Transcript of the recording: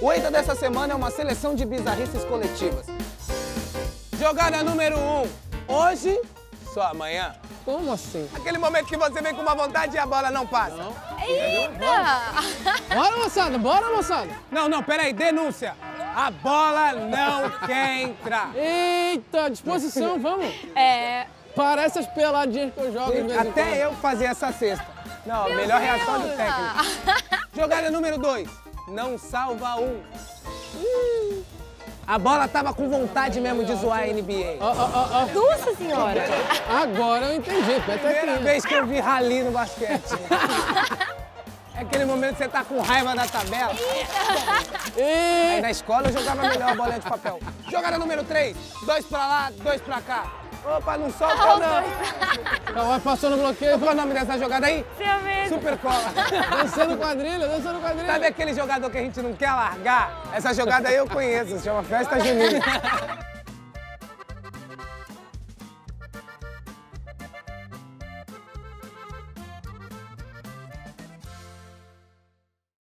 O Eita dessa semana é uma seleção de bizarrices coletivas. Jogada número 1. Um. Hoje, só amanhã. Como assim? Aquele momento que você vem com uma vontade e a bola não passa. Não. Eita! Bora, moçada, bora, moçada. Não, não, peraí, denúncia. A bola não quer entrar. Eita, disposição, vamos. É... Parece as peladinhas que eu jogo em Até eu fazia essa cesta. Não, Meu melhor Deus. reação do técnico. Jogada número 2. Não salva um. A bola tava com vontade mesmo de zoar a NBA. Ó, ó, ó. Nossa senhora! Agora eu entendi, até Primeira aqui. vez que eu vi rali no basquete. Aquele momento que você tá com raiva da tabela. Aí na escola eu jogava melhor a bolinha de papel. Jogada número 3. Dois pra lá, dois pra cá. Opa, não solta não. Kawhi passou no bloqueio, Qual é o nome dessa jogada aí? Seu medo! Super cola. dançando quadrilha, dançando quadrilha. Sabe aquele jogador que a gente não quer largar? Essa jogada aí eu conheço, se chama Festa Junina.